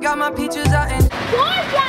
Got my peaches out in. What?